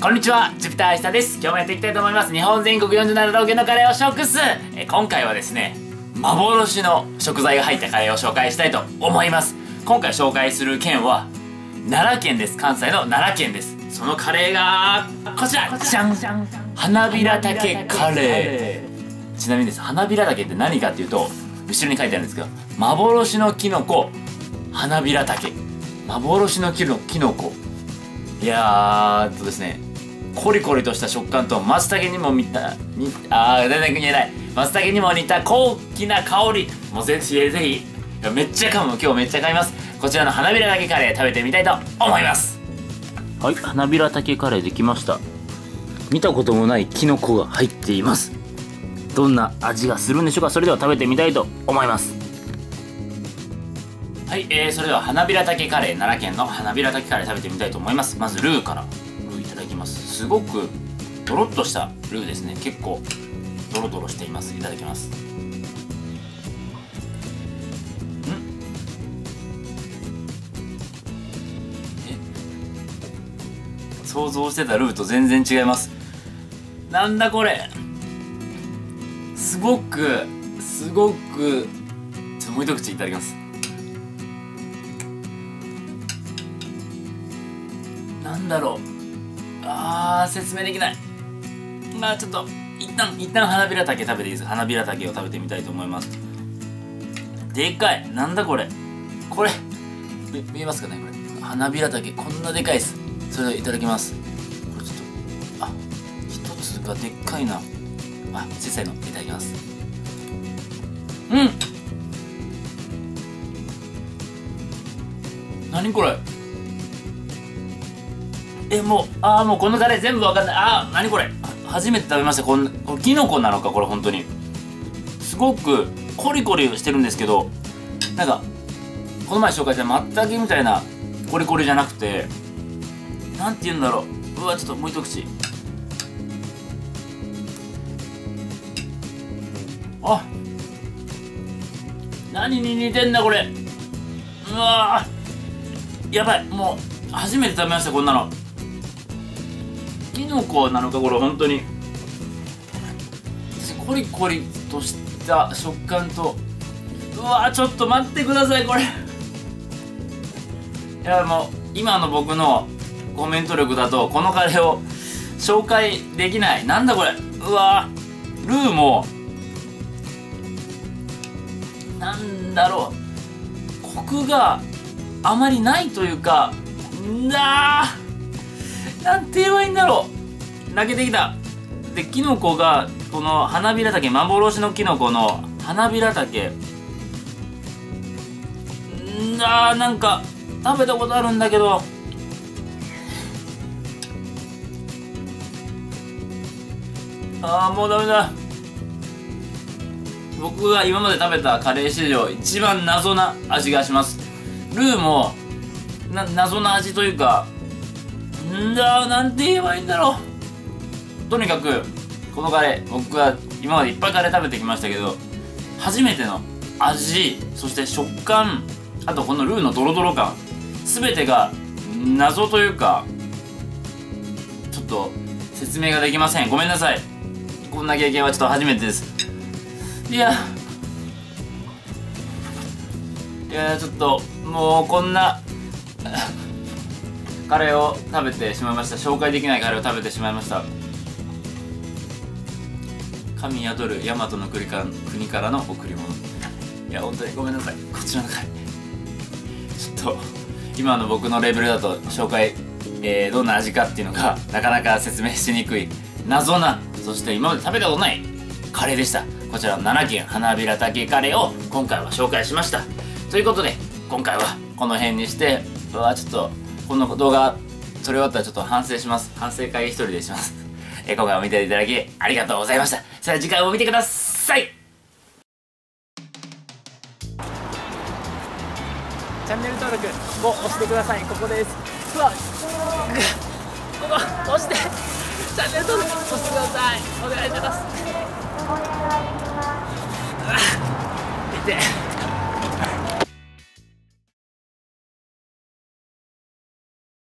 こんにちは、ジュピターアイスタです。今日もやっていきたいと思います。日本全国47道県のカレーを食すえ今回はですね、幻の食材が入ったカレーを紹介したいと思います。今回紹介する県は、奈良県です。関西の奈良県です。そのカレーが、こちらじゃん花びら竹カレー。ちなみにです、花びら竹って何かっていうと、後ろに書いてあるんですけど、幻のキノコ、花びら竹。幻のキノコ。いやーっとですね、コリコリとした食感と松茸にも似たにあー全然言えない。松茸にも似た高貴な香り。もうぜひぜひめっちゃ噛む。今日めっちゃ買います。こちらの花びら竹カレー食べてみたいと思います。はい。花びら竹カレーできました。見たこともないキノコが入っています。どんな味がするんでしょうか。それでは食べてみたいと思います。はい、えー、それでは花びら竹カレー。奈良県の花びら竹カレー食べてみたいと思います。まずルーからすごくドロッとしたルーですね。結構ドロドロしています。いただきます。想像してたルーと全然違います。なんだこれ。すごくすごくちょっともう一口いただきます。なんだろう。あー説明できない。まあちょっと一旦一旦花びら竹食べていいです。花びら竹を食べてみたいと思います。でかい。なんだこれ。これ。見えますかねこれ。花びら竹。こんなでかいです。それではいただきます。これちょっとあ一つがでっかいな。あ小さいの。いただきます。うん。何これ。えもうああもうこのタレ全部わかんない。ああ何これ。初めて食べました。こんこれキノコなのかこれ本当に。すごくコリコリしてるんですけどなんかこの前紹介したまったけみたいなコリコリじゃなくてなんて言うんだろう。うわちょっともう一口。あ何に似てんだこれ。うわやばい。もう初めて食べましたこんなの。キノコなのかこれ本当に。コリコリとした食感と。うわちょっと待ってくださいこれ。いやもう今の僕のコメント力だとこのカレーを紹介できない。なんだこれ。うわルーも。なんだろう。コクがあまりないというか。んだなんて言えばいいんだろう。泣けてきた。でキノコがこの花びら竹幻のキノコの花びら竹。んあーなんか食べたことあるんだけど。あーもうダメだ。僕が今まで食べたカレー史上一番謎な味がします。ルーもな謎な味というかんだなんて言えばいいんだろう。とにかくこのカレー僕は今までいっぱいカレー食べてきましたけど初めての味そして食感あとこのルーのドロドロ感全てが謎というかちょっと説明ができません。ごめんなさい。こんな経験はちょっと初めてです。いやいやちょっともうこんなカレーを食べてしまいました。紹介できないカレーを食べてしまいました。神宿る大和の国から国からの贈り物。いや本当にごめんなさい。こちらのカレー。ちょっと今の僕のレベルだと紹介、えー、どんな味かっていうのがなかなか説明しにくい謎なそして今まで食べたことないカレーでした。こちらの奈良県花びら竹カレーを今回は紹介しました。ということで今回はこの辺にしてうわちょっとこの動画撮り終わったらちょっと反省します。反省会一人でします。え今回も見ていただきありがとうございました。それでは次回も見てください。チャンネル登録を押してください。ここです。うわ。ここ。押して。チャンネル登録押してください。お願いします。あ痛